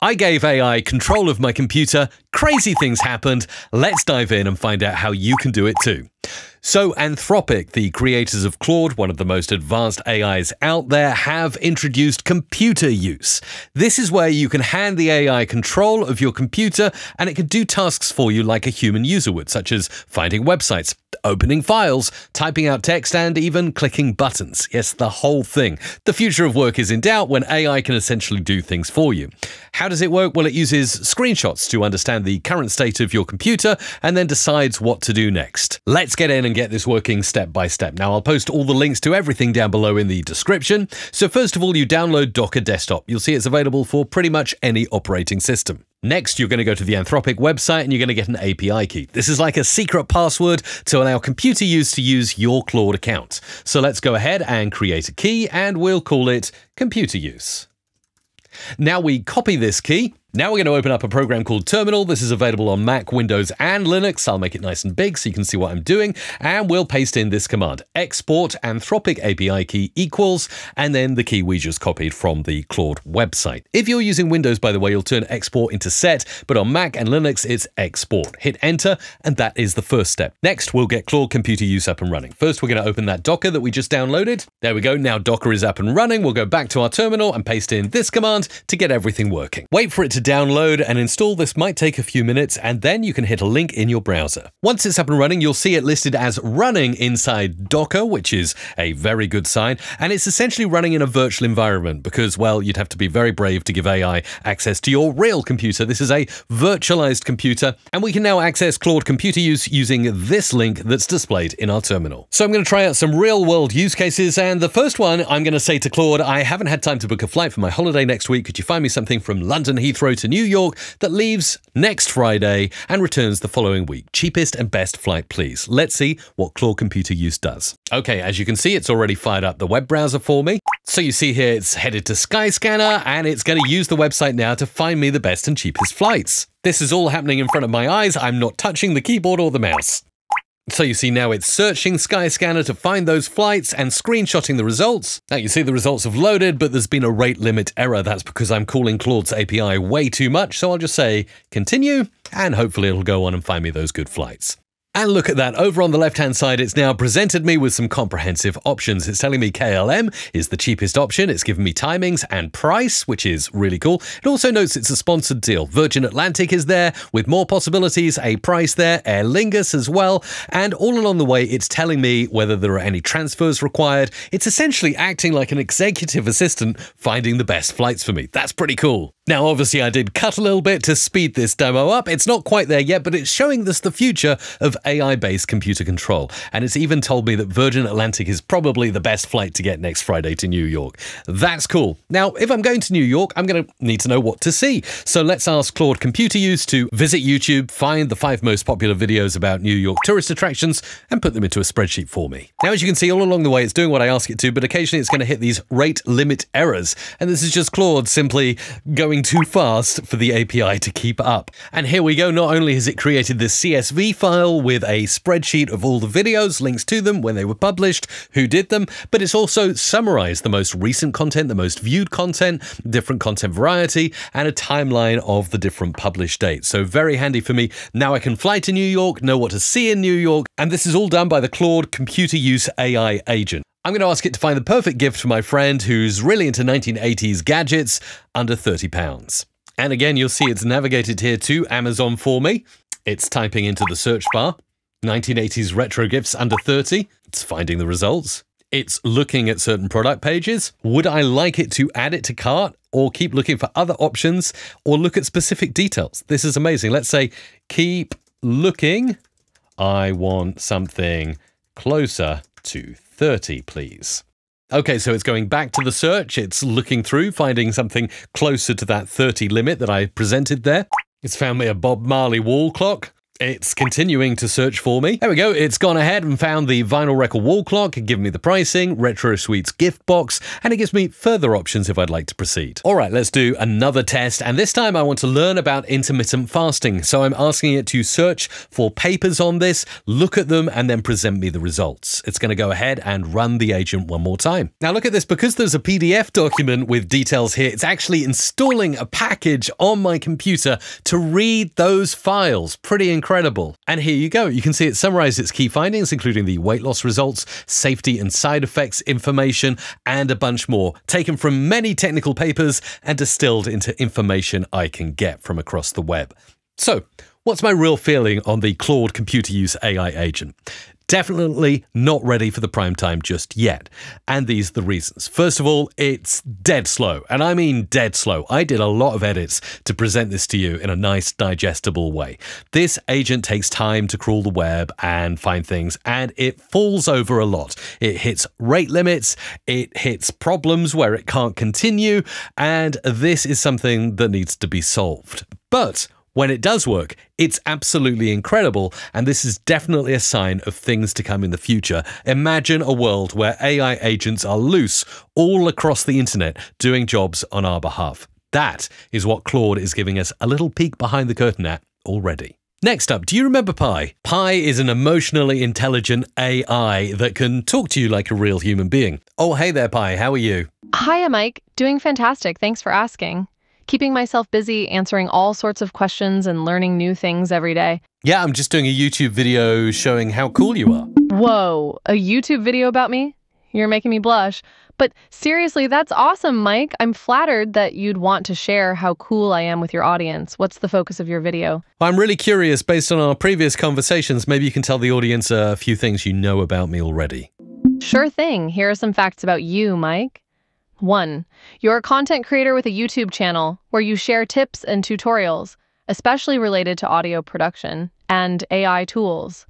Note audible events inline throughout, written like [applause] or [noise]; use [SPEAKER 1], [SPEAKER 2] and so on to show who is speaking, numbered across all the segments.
[SPEAKER 1] I gave AI control of my computer, crazy things happened. Let's dive in and find out how you can do it too. So, Anthropic, the creators of Claude, one of the most advanced AIs out there, have introduced computer use. This is where you can hand the AI control of your computer and it can do tasks for you like a human user would, such as finding websites, opening files, typing out text, and even clicking buttons. Yes, the whole thing. The future of work is in doubt when AI can essentially do things for you. How does it work? Well, it uses screenshots to understand the current state of your computer and then decides what to do next. Let's get in and get this working step by step. Now, I'll post all the links to everything down below in the description. So, first of all, you download Docker Desktop. You'll see it's available for pretty much any operating system. Next, you're going to go to the Anthropic website and you're going to get an API key. This is like a secret password to allow computer use to use your Claude account. So let's go ahead and create a key and we'll call it computer use. Now we copy this key now we're going to open up a program called Terminal. This is available on Mac, Windows, and Linux. I'll make it nice and big so you can see what I'm doing. And we'll paste in this command, export Anthropic API key equals, and then the key we just copied from the Claude website. If you're using Windows, by the way, you'll turn export into set, but on Mac and Linux, it's export. Hit enter, and that is the first step. Next, we'll get Claude computer use up and running. First, we're going to open that Docker that we just downloaded. There we go. Now Docker is up and running. We'll go back to our terminal and paste in this command to get everything working. Wait for it to to download and install. This might take a few minutes, and then you can hit a link in your browser. Once it's up and running, you'll see it listed as running inside Docker, which is a very good sign. And it's essentially running in a virtual environment because, well, you'd have to be very brave to give AI access to your real computer. This is a virtualized computer, and we can now access Claude computer use using this link that's displayed in our terminal. So I'm going to try out some real world use cases, and the first one I'm going to say to Claude, I haven't had time to book a flight for my holiday next week. Could you find me something from London Heathrow? To New York that leaves next Friday and returns the following week. Cheapest and best flight, please. Let's see what Claude Computer Use does. Okay, as you can see, it's already fired up the web browser for me. So you see here, it's headed to Skyscanner and it's going to use the website now to find me the best and cheapest flights. This is all happening in front of my eyes. I'm not touching the keyboard or the mouse. So you see now it's searching Skyscanner to find those flights and screenshotting the results. Now you see the results have loaded, but there's been a rate limit error. That's because I'm calling Claude's API way too much. So I'll just say continue and hopefully it'll go on and find me those good flights. And look at that, over on the left hand side, it's now presented me with some comprehensive options. It's telling me KLM is the cheapest option, it's given me timings and price, which is really cool. It also notes it's a sponsored deal. Virgin Atlantic is there with more possibilities, a price there, Aer Lingus as well. And all along the way, it's telling me whether there are any transfers required. It's essentially acting like an executive assistant finding the best flights for me. That's pretty cool. Now, obviously, I did cut a little bit to speed this demo up. It's not quite there yet, but it's showing us the future of AI based computer control. And it's even told me that Virgin Atlantic is probably the best flight to get next Friday to New York. That's cool. Now, if I'm going to New York, I'm going to need to know what to see. So let's ask Claude Computer Use to visit YouTube, find the five most popular videos about New York tourist attractions, and put them into a spreadsheet for me. Now, as you can see, all along the way, it's doing what I ask it to, but occasionally it's going to hit these rate limit errors. And this is just Claude simply going going too fast for the API to keep up. And here we go, not only has it created this CSV file with a spreadsheet of all the videos, links to them, when they were published, who did them, but it's also summarized the most recent content, the most viewed content, different content variety, and a timeline of the different published dates. So very handy for me. Now I can fly to New York, know what to see in New York, and this is all done by the Claude Computer Use AI agent. I'm going to ask it to find the perfect gift for my friend who's really into 1980s gadgets under £30. And again, you'll see it's navigated here to Amazon for me. It's typing into the search bar 1980s retro gifts under 30. It's finding the results. It's looking at certain product pages. Would I like it to add it to cart or keep looking for other options or look at specific details? This is amazing. Let's say keep looking. I want something closer to 30, please. Okay, so it's going back to the search. It's looking through, finding something closer to that 30 limit that I presented there. It's found me a Bob Marley wall clock. It's continuing to search for me. There we go. It's gone ahead and found the vinyl record wall clock, given me the pricing, Retro Sweets gift box, and it gives me further options if I'd like to proceed. All right, let's do another test. And this time I want to learn about intermittent fasting. So I'm asking it to search for papers on this, look at them, and then present me the results. It's going to go ahead and run the agent one more time. Now look at this. Because there's a PDF document with details here, it's actually installing a package on my computer to read those files. Pretty incredible incredible. And here you go. You can see it summarized its key findings, including the weight loss results, safety and side effects information, and a bunch more, taken from many technical papers and distilled into information I can get from across the web. So, What's my real feeling on the Claude computer use AI agent? Definitely not ready for the prime time just yet. And these are the reasons. First of all, it's dead slow. And I mean dead slow. I did a lot of edits to present this to you in a nice, digestible way. This agent takes time to crawl the web and find things, and it falls over a lot. It hits rate limits, it hits problems where it can't continue, and this is something that needs to be solved. But when it does work, it's absolutely incredible, and this is definitely a sign of things to come in the future. Imagine a world where AI agents are loose all across the internet doing jobs on our behalf. That is what Claude is giving us a little peek behind the curtain at already. Next up, do you remember Pi? Pi is an emotionally intelligent AI that can talk to you like a real human being. Oh, hey there, Pi, how are you?
[SPEAKER 2] Hiya, Mike. Doing fantastic. Thanks for asking keeping myself busy answering all sorts of questions and learning new things every day.
[SPEAKER 1] Yeah, I'm just doing a YouTube video showing how cool you are.
[SPEAKER 2] Whoa, a YouTube video about me? You're making me blush. But seriously, that's awesome, Mike. I'm flattered that you'd want to share how cool I am with your audience. What's the focus of your video?
[SPEAKER 1] I'm really curious, based on our previous conversations, maybe you can tell the audience a few things you know about me already.
[SPEAKER 2] Sure thing. Here are some facts about you, Mike. 1. You're a content creator with a YouTube channel where you share tips and tutorials, especially related to audio production and AI tools.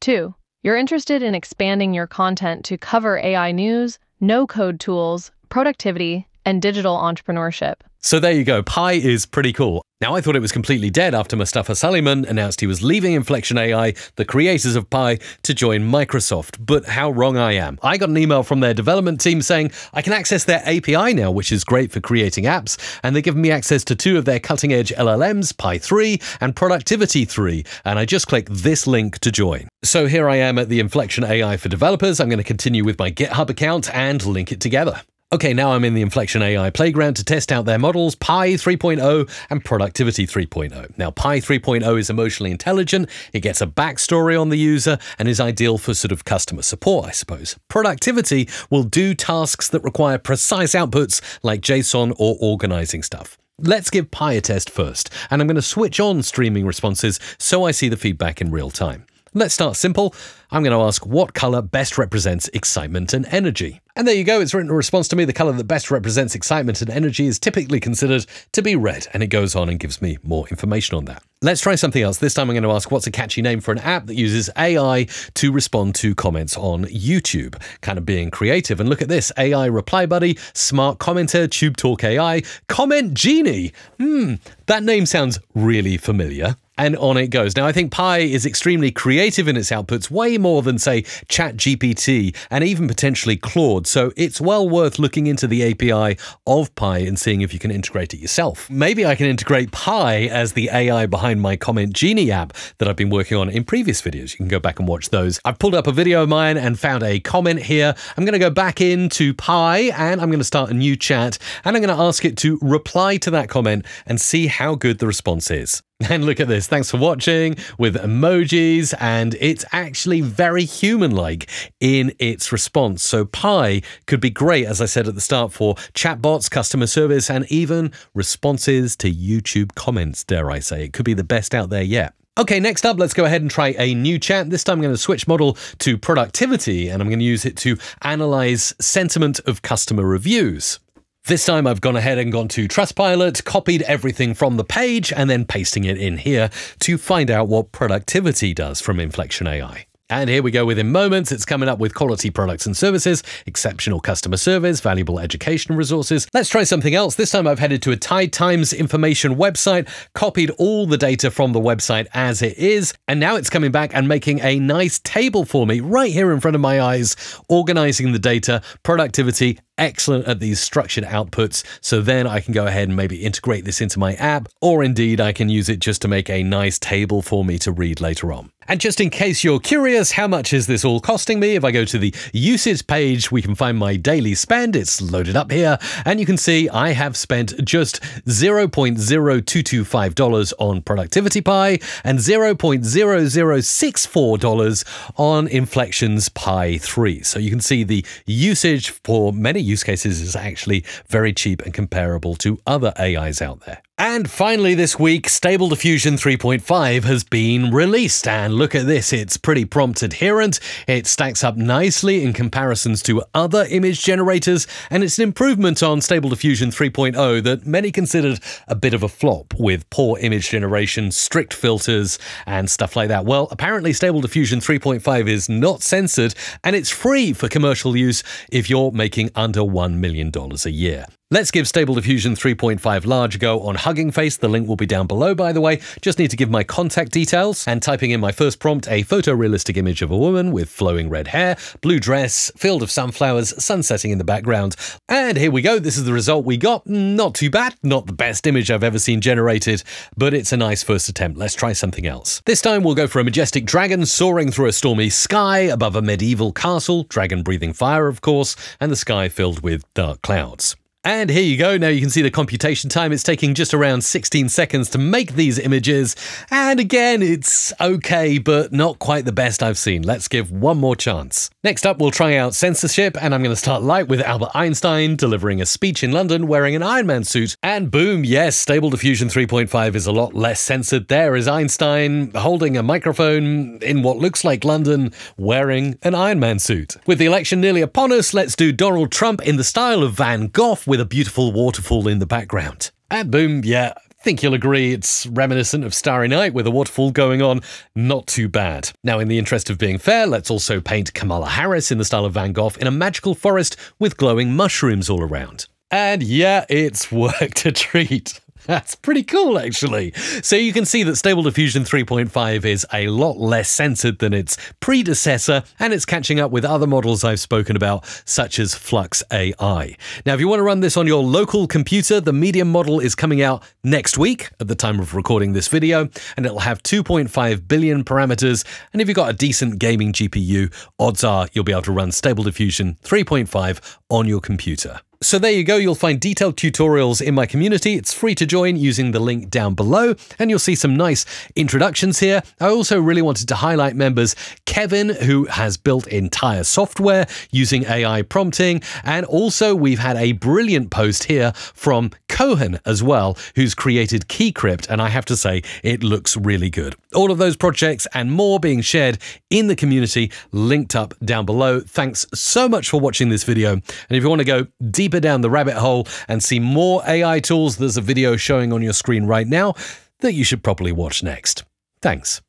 [SPEAKER 2] 2. You're interested in expanding your content to cover AI news, no code tools, productivity, and digital entrepreneurship.
[SPEAKER 1] So there you go. Pi is pretty cool. Now, I thought it was completely dead after Mustafa Suleyman announced he was leaving Inflection AI, the creators of Pi, to join Microsoft. But how wrong I am. I got an email from their development team saying I can access their API now, which is great for creating apps, and they're giving me access to two of their cutting edge LLMs, Pi 3 and Productivity 3. And I just click this link to join. So here I am at the Inflection AI for developers. I'm going to continue with my GitHub account and link it together. Okay, now I'm in the Inflection AI playground to test out their models, Pi 3.0 and Productivity 3.0. Now, Pi 3.0 is emotionally intelligent, it gets a backstory on the user, and is ideal for sort of customer support, I suppose. Productivity will do tasks that require precise outputs like JSON or organizing stuff. Let's give Pi a test first, and I'm going to switch on streaming responses so I see the feedback in real time. Let's start simple. I'm going to ask what color best represents excitement and energy. And there you go, it's written a response to me. The color that best represents excitement and energy is typically considered to be red, and it goes on and gives me more information on that. Let's try something else. This time I'm going to ask what's a catchy name for an app that uses AI to respond to comments on YouTube. Kind of being creative. And look at this AI Reply Buddy, Smart Commenter, Tube Talk AI, Comment Genie. Hmm, that name sounds really familiar and on it goes. Now, I think Pi is extremely creative in its outputs, way more than, say, ChatGPT and even potentially Claude. So it's well worth looking into the API of Pi and seeing if you can integrate it yourself. Maybe I can integrate Pi as the AI behind my Comment Genie app that I've been working on in previous videos. You can go back and watch those. I've pulled up a video of mine and found a comment here. I'm going to go back into Pi and I'm going to start a new chat and I'm going to ask it to reply to that comment and see how good the response is. [laughs] And look at this. Thanks for watching with emojis. And it's actually very human like in its response. So, Pi could be great, as I said at the start, for chatbots, customer service, and even responses to YouTube comments, dare I say. It could be the best out there yet. Okay, next up, let's go ahead and try a new chat. This time I'm going to switch model to productivity and I'm going to use it to analyze sentiment of customer reviews. This time I've gone ahead and gone to Trustpilot, copied everything from the page, and then pasting it in here to find out what productivity does from Inflection AI. And here we go within moments. It's coming up with quality products and services, exceptional customer service, valuable education resources. Let's try something else. This time I've headed to a Tide Times information website, copied all the data from the website as it is, and now it's coming back and making a nice table for me right here in front of my eyes, organizing the data, productivity, excellent at these structured outputs. So then I can go ahead and maybe integrate this into my app, or indeed I can use it just to make a nice table for me to read later on. And just in case you're curious, how much is this all costing me? If I go to the usage page, we can find my daily spend. It's loaded up here. And you can see I have spent just $0.0225 on Productivity Pi and $0.0064 on Inflections Pi 3. So you can see the usage for many use cases is actually very cheap and comparable to other AIs out there. And finally, this week, Stable Diffusion 3.5 has been released. And look at this, it's pretty prompt adherent. It stacks up nicely in comparisons to other image generators, and it's an improvement on Stable Diffusion 3.0 that many considered a bit of a flop with poor image generation, strict filters, and stuff like that. Well, apparently, Stable Diffusion 3.5 is not censored, and it's free for commercial use if you're making under $1 million a year. Let's give Stable Diffusion 3.5 Large go on Hugging Face. The link will be down below, by the way. Just need to give my contact details and typing in my first prompt a photorealistic image of a woman with flowing red hair, blue dress, field of sunflowers, sun setting in the background. And here we go. This is the result we got. Not too bad. Not the best image I've ever seen generated, but it's a nice first attempt. Let's try something else. This time we'll go for a majestic dragon soaring through a stormy sky above a medieval castle, dragon breathing fire, of course, and the sky filled with dark clouds. And here you go. Now you can see the computation time. It's taking just around 16 seconds to make these images. And again, it's okay, but not quite the best I've seen. Let's give one more chance. Next up, we'll try out censorship, and I'm going to start light with Albert Einstein delivering a speech in London wearing an Iron Man suit. And boom, yes, Stable Diffusion 3.5 is a lot less censored. There is Einstein holding a microphone in what looks like London wearing an Iron Man suit. With the election nearly upon us, let's do Donald Trump in the style of Van Gogh with a beautiful waterfall in the background. And boom, yeah, think you'll agree it's reminiscent of Starry Night with a waterfall going on. Not too bad. Now, in the interest of being fair, let's also paint Kamala Harris in the style of Van Gogh in a magical forest with glowing mushrooms all around. And yeah, it's [laughs] worked a treat. [laughs] That's pretty cool, actually. So you can see that Stable Diffusion 3.5 is a lot less censored than its predecessor, and it's catching up with other models I've spoken about, such as Flux AI. Now, if you want to run this on your local computer, the medium model is coming out next week at the time of recording this video, and it'll have 2.5 billion parameters. And if you've got a decent gaming GPU, odds are you'll be able to run Stable Diffusion 3.5 on your computer. So there you go, you'll find detailed tutorials in my community. It's free to join using the link down below, and you'll see some nice introductions here. I also really wanted to highlight members Kevin, who has built entire software using AI prompting, and also we've had a brilliant post here from Cohen as well, who's created KeyCrypt, and I have to say, it looks really good. All of those projects and more being shared in the community, linked up down below. Thanks so much for watching this video, and if you want to go deeper down the rabbit hole and see more AI tools, there's a video showing on your screen right now that you should probably watch next. Thanks.